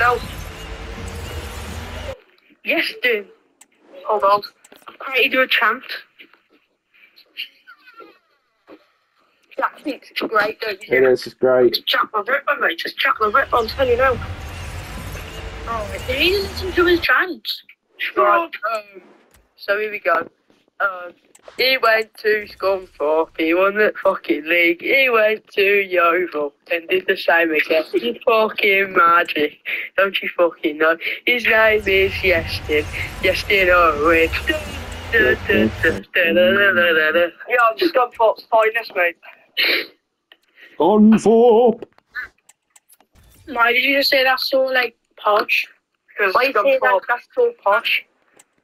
No. Yes, dude. Hold on. I'm trying to do a chant. Jack thinks it's great, don't you? It is, it's great. Just Jack my ripper, mate. Just Jack my ripper, I'm telling you now. Oh, You need to listen to his chants. Right, um, so here we go. Um, he went to Scunthorpe, he won the fucking league, he went to Yeovil and did the same again. You fucking magic, don't you fucking know? His name is Yestin, Yestin Owen. Yeah, I'm Scunthorpe's finest, mate. Scunthorpe. Why did you just say that's so like posh? Because Why you say that? Scunthorpe, that's so posh.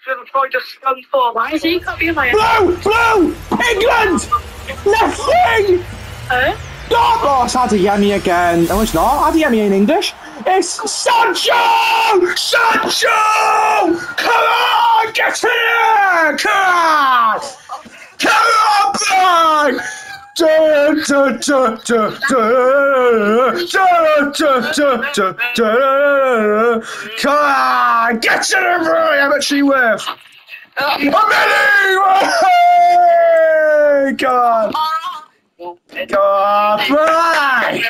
Should have tried to Scunthorpe. Why is he copying my Blue! Blue! England! Nothing! Huh? God, oh, it's Adeyemi again. No, it's not. Adeyemi in English. It's Sancho! Sancho! Come on! Get here! Come Come on, get to the room. How much she worth? A million! Come on. Come on, right!